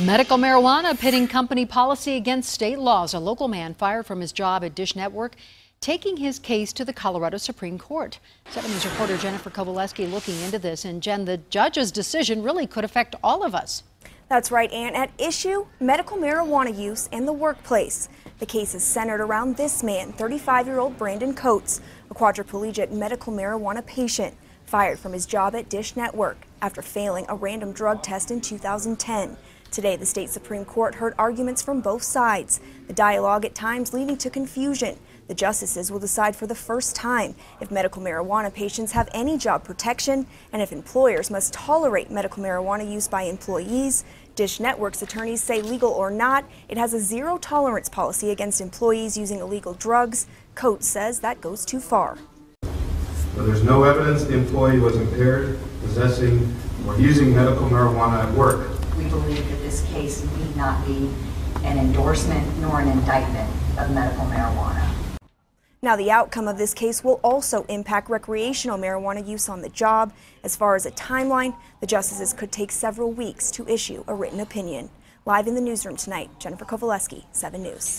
Medical marijuana pitting company policy against state laws. A local man fired from his job at Dish Network taking his case to the Colorado Supreme Court. 7 News reporter Jennifer Kovaleski looking into this. And Jen, the judge's decision really could affect all of us. That's right, and at issue, medical marijuana use in the workplace. The case is centered around this man, 35-year-old Brandon Coats, a quadriplegic medical marijuana patient, fired from his job at Dish Network after failing a random drug test in 2010. Today, the state Supreme Court heard arguments from both sides, the dialogue at times leading to confusion. The justices will decide for the first time if medical marijuana patients have any job protection and if employers must tolerate medical marijuana use by employees. Dish Network's attorneys say legal or not, it has a zero tolerance policy against employees using illegal drugs. Coats says that goes too far. there's no evidence the employee was impaired, possessing, or using medical marijuana at work we believe that this case need not be an endorsement nor an indictment of medical marijuana. Now, the outcome of this case will also impact recreational marijuana use on the job. As far as a timeline, the justices could take several weeks to issue a written opinion. Live in the newsroom tonight, Jennifer Kovaleski, 7 News.